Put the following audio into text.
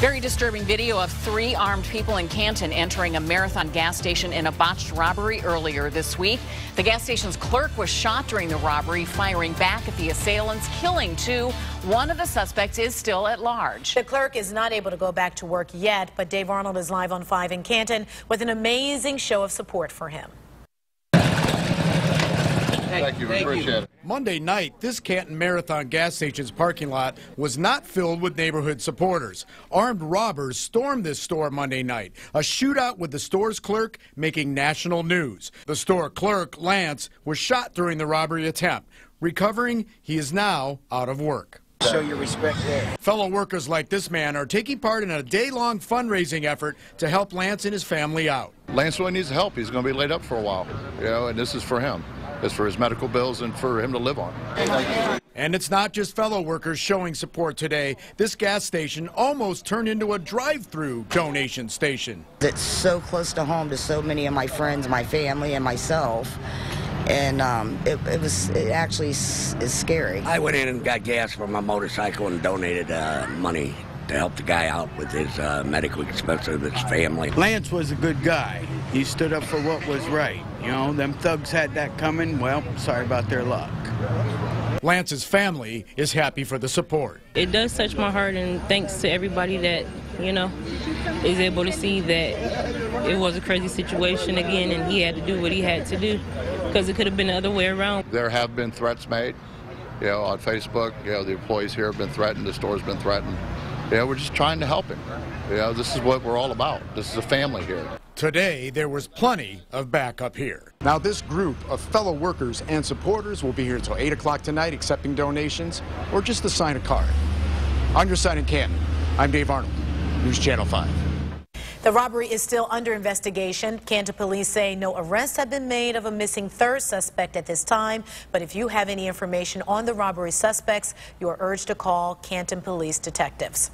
Very disturbing video of three armed people in Canton entering a marathon gas station in a botched robbery earlier this week. The gas station's clerk was shot during the robbery, firing back at the assailants, killing two. One of the suspects is still at large. The clerk is not able to go back to work yet, but Dave Arnold is live on 5 in Canton with an amazing show of support for him. Thank you. We appreciate it. Monday night, this Canton Marathon gas station's parking lot was not filled with neighborhood supporters. Armed robbers stormed this store Monday night. A shootout with the store's clerk making national news. The store clerk, Lance, was shot during the robbery attempt. Recovering, he is now out of work. Show your respect there. Fellow workers like this man are taking part in a day-long fundraising effort to help Lance and his family out. Lance really needs help. He's going to be laid up for a while, you know, and this is for him. It's for his medical bills and for him to live on. And it's not just fellow workers showing support today. This gas station almost turned into a drive-through donation station. It's so close to home to so many of my friends, my family, and myself. And um, it, it, was it actually is scary. I went in and got gas for my motorcycle and donated uh, money to help the guy out with his uh, medical expenses of his family. Lance was a good guy. He stood up for what was right. You know, them thugs had that coming. Well, sorry about their luck. Lance's family is happy for the support. It does touch my heart, and thanks to everybody that, you know, is able to see that it was a crazy situation again, and he had to do what he had to do because it could have been the other way around. There have been threats made, you know, on Facebook. You know, the employees here have been threatened, the store's been threatened. You know, we're just trying to help him. You know, this is what we're all about. This is a family here. Today, there was plenty of backup here. Now, this group of fellow workers and supporters will be here until 8 o'clock tonight accepting donations or just to sign a card. On your side in Canton, I'm Dave Arnold, News Channel 5. The robbery is still under investigation. Canton police say no arrests have been made of a missing third suspect at this time. But if you have any information on the robbery suspects, you are urged to call Canton police detectives.